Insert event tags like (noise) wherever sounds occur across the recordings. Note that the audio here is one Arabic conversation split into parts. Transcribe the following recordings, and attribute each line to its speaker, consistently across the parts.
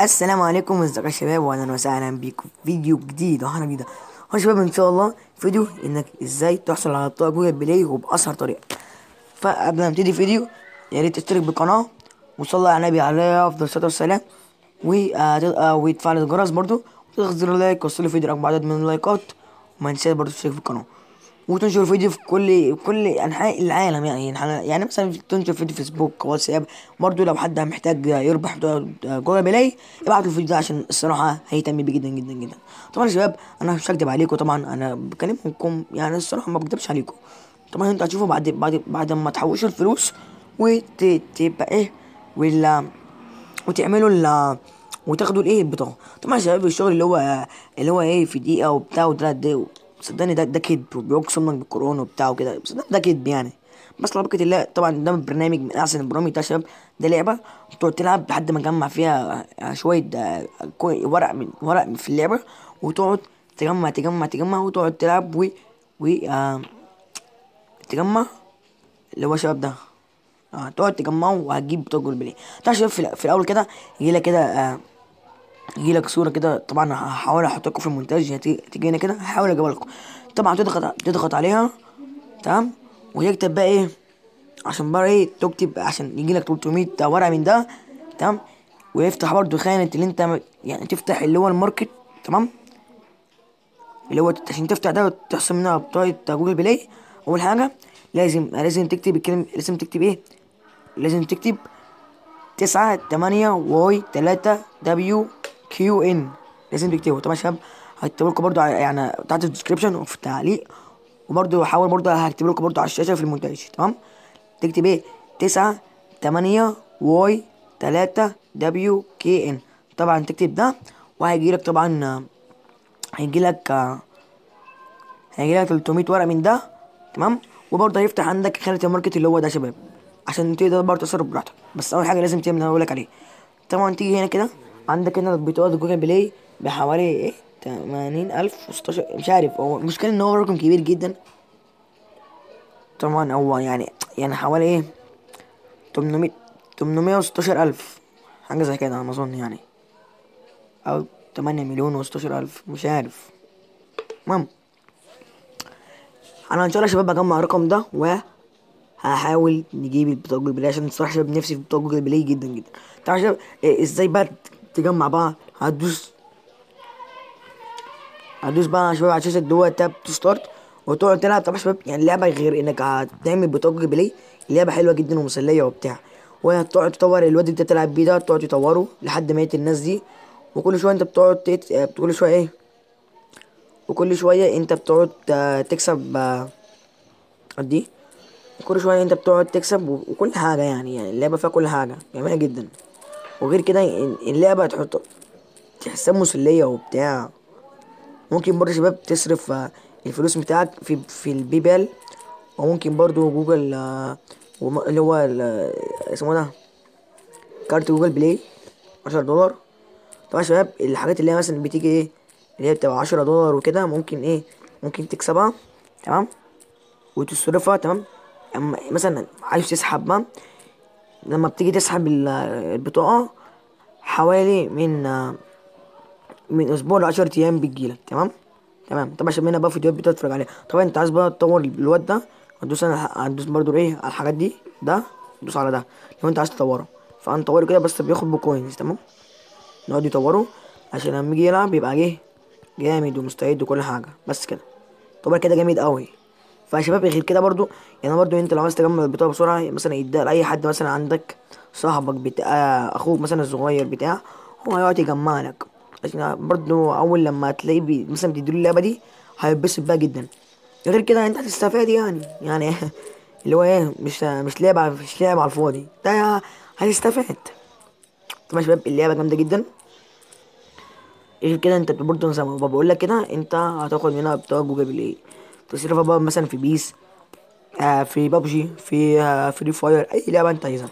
Speaker 1: السلام عليكم ازيكم يا شباب واهلا وسهلا بيكم في فيديو جديد وحلقة جديدة. يا شباب إن شاء الله فيديو إنك إزاي تحصل على بطاقه جوجل بلاي وباسهل طريقة. فقبل ما نبتدي فيديو يا ريت تشترك بالقناة وصلي على النبي عليه أفضل الصلاة والسلام. آه، آه، وتفعل الجرس برضو وتضغط زر ال like وصل الفيديو رقم عدد من اللايكات. وما تنساش برضو تشترك في القناة. وتنشر الفيديو في كل كل أنحاء العالم يعني يعني مثلا تنشر فيديو فيسبوك واتساب برضو لو حد محتاج يربح جوجل بلاي ابعت له الفيديو ده عشان الصراحة هيهتم بيه جدا جدا جدا. طبعا يا شباب أنا مش هكدب عليكم طبعا أنا بكلمكم يعني الصراحة ما بكدبش عليكم. طبعا أنتوا هتشوفوا بعد بعد بعد ما تحوشوا الفلوس وتبقى إيه ولا وتعملوا ال وتاخدوا الإيه البطاقة. طبعا يا شباب الشغل اللي هو اللي هو إيه في دقيقة وبتاع وثلاث دقايق صدقني ده ده كذب وبيقسم لك بالقران وبتاع وكده. بس ده, كذب يعني. بس لبركة الله طبعا ده برنامج من أحسن البرامج ده يا شباب ده لعبة تقعد تلعب لحد ما تجمع فيها شوية آه، ورق من ورق في اللعبة وتقعد تجمع تجمع تجمع وتقعد تلعب و و آه تجمع اللي هو شباب ده. تقعد تجمعه وهتجيب جول بلاي طبعا شباب في, الأول كده يجي لك كده آه يجي لك صورة كده طبعا هحاول أحط لكم في المونتاج هتيجي تيجي هنا كده هحاول أجيبها لكم. طبعا تضغط تضغط عليها تمام؟ وتكتب بقى إيه؟ عشان بقى إيه؟ تكتب عشان يجي لك 300 ورقة من ده تمام؟ ويفتح برضو خانة اللي أنت يعني تفتح اللي هو ال market تمام؟ اللي هو عشان تفتح ده وتحصل منها بطاقة جوجل بلاي. أول حاجة لازم لازم تكتب الكلمة لازم تكتب إيه؟ لازم تكتب تسعة تمانية Y تلاتة W Q N لازم تكتبه طبعا يا شباب هكتب لكم على- يعني تحت ال description وفي التعليق. وبرضو هحاول برضو هكتب لكم برضو على الشاشة في المونتاج. تمام؟ تكتب إيه؟ تسعة تمانية Y تلاتة W K N. طبعا تكتب ده وهيجيلك طبعا آه، هيجيلك آه، هيجيلك 300 ورقة من ده. تمام؟ وبرضه هيفتح عندك خانة ال market اللي هو ده يا شباب. عشان تقدر برضه تصرف براحتك. بس أول حاجة لازم تعمل اللي أنا بقولك عليه. طبعا تيجي هنا كده. عندك هنا بطاقة جوجل بلاي بحوالي إيه؟ تمانين ألف وستاشر مش عارف هو المشكلة إن هو رقم كبير جدا. طبعا هو يعني يعني حوالي إيه؟ تمنمية تمنمية وستاشر ألف حاجة زي كده على أظن يعني. أو تمانية مليون وستاشر ألف مش عارف. المهم أنا إن شاء الله يا شباب هجمع الرقم ده وهحاول نجيب البطاقه جوجل بلاي عشان الصراحة يا شباب نفسي في بطاقه جوجل بلاي جدا جدا. يا شباب إيه إزاي بقى تجمع بقى هتدوس. هتدوس بقى. يا شباب على شاشه جوه tap to start وتقعد تلعب. طبعا شباب يعني اللعبه غير إنك هتعمل جوجل بلاي. اللعبه حلوة جدا ومسلية وبتاع. وهتقعد تطور الواد اللي أنت تلعب بيه ده تقعد تطوره لحد ما الناس دي. وكل شوية أنت بتقعد تت... كل شوية إيه؟ وكل شوية أنت بتقعد آه، تكسب آه، قد إيه كل شوية أنت بتقعد تكسب وكل حاجة يعني. يعني اللعبة فيها كل حاجة. جميلة جدا. وغير كده ال- اللعبة تحط تحسها مسلية وبتاع. ممكن برضه شباب تصرف آه، الفلوس بتاعك في في ال PayPal وممكن برضه جوجل آه، اللي هو اسمه ده كارت جوجل بلاي عشرة دولار. طبعا شباب الحاجات اللي هي مثلا بتيجي إيه اللي هي بتبقى عشرة دولار وكده ممكن إيه ممكن تكسبها تمام؟ وتصرفها تمام؟ أما مثلا عايز تسحب بقى لما بتيجي تسحب ال- البطاقة حوالي من من أسبوع لعشرة أيام بتجيلك تمام؟ تمام. طبعا عشان هنا بقى فيديوهات بتتفرج عليها. طبعا انت عايز بقى تطور الواد ده هتدوس أنا هتدوس برضو إيه على الحاجات دي ده دوس على ده لو انت عايز تطوره. فهنطوره كده بس بياخد بكوينز تمام؟ نقعد يطوره عشان لما يجي يلعب يبقى جه جامد ومستعد وكل حاجة. بس كده. طبعا كده جامد قوي. فيا شباب غير كده برضو يعني برضو انت لو عايز تجمع البطاقة بسرعة مثلا يديها لأي حد مثلا عندك صاحبك بتاع أخوك مثلا الصغير بتاع هو هيقعد يجمع لك. عشان برضو أول لما تلاقيه بي مثلا بتديله اللعبة دي هيتبسط بقى جدا. غير كده انت هتستفاد يعني. يعني (laughs) اللي هو إيه مش مش لعبة مش لعبة على الفاضي. ده هتستفاد طبعا يا شباب اللعبة جامدة جدا. غير كده انت برضه زي ما بقول لك كده انت هتاخد منها بطاقة جوجل بلاي. تصرفها بقى مثلا في PES آه في بابجي في آه فري فاير أي لعبة أنت عايزها.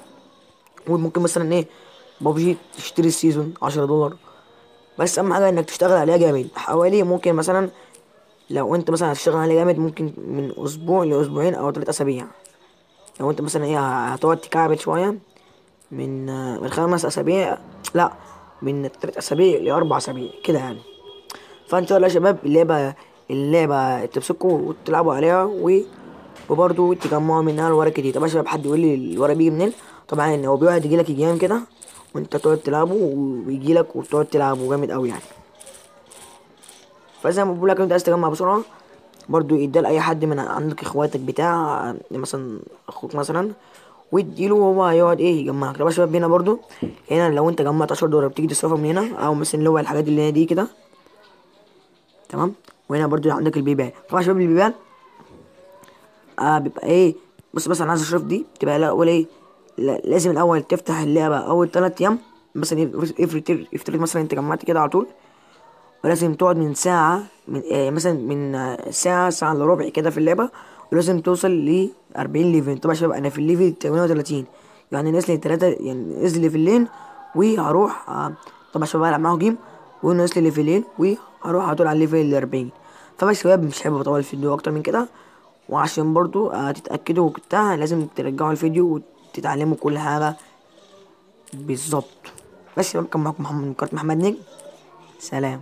Speaker 1: وممكن مثلا إيه بابجي تشتري ال season عشرة دولار. بس أهم حاجة إنك تشتغل عليها جامد. حوالي ممكن مثلا لو أنت مثلا هتشتغل عليها جامد ممكن من أسبوع لأسبوعين أو ثلاث أسابيع. لو أنت مثلا إيه هتقعد تكعبل شوية من آه، من خمس أسابيع لا من تلات أسابيع لأربع أسابيع كده يعني. فإن شاء الله يا شباب اللعبة اللعبة تمسكوا وتلعبوا عليها و وبرضه تجمعوا منها الورق كتير يا شباب حد يقول لي الورق بيجي منين؟ طبعا هو بيقعد يجيلك جيم كده وانت تقعد تلعبه ويجيلك وتقعد تلعبه. جامد قوي يعني. فزي ما بقول لك انت عايز تجمع بسرعة برضو يديها لأي حد من عندك إخواتك بتاع مثلا أخوك مثلا واديله وهو هيقعد إيه يجمعك. طبعا يا شباب هنا برضو هنا لو انت جمعت 10 دولار بتيجي تصرفها من هنا أو مثلا اللي هو الحاجات اللي هي دي كده. تمام؟ وهنا برضو عندك البيبال طبعا شباب البيبال آه بيبقى إيه؟ بص بس أنا عايز أشرف دي بتبقى الأول إيه لا- لازم الأول تفتح اللعبة أول تلات أيام مثلا افرض مثلا أنت جمعت كده على طول ولازم تقعد من ساعة من آه مثلا من آه، ساعة ساعة إلا ربع كده في اللعبة ولازم توصل ل 40 level طبعا شباب أنا في ال level 38 يعني لي تلاتة يعني ناقص لي ليفلين وهروح آه، طبعا شباب هلعب معاهم game وناقص لي ليفلين وهروح على طول على ال level ال 40 فبس شباب مش حابب اطول الفيديو أكتر من كده. وعشان برضو آه، تتأكدوا وبتاع لازم ترجعوا الفيديو وتتعلموا كل حاجة. بالظبط. بس شباب كان معاكم محمد قناة محمد نجم. سلام.